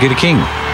get a king.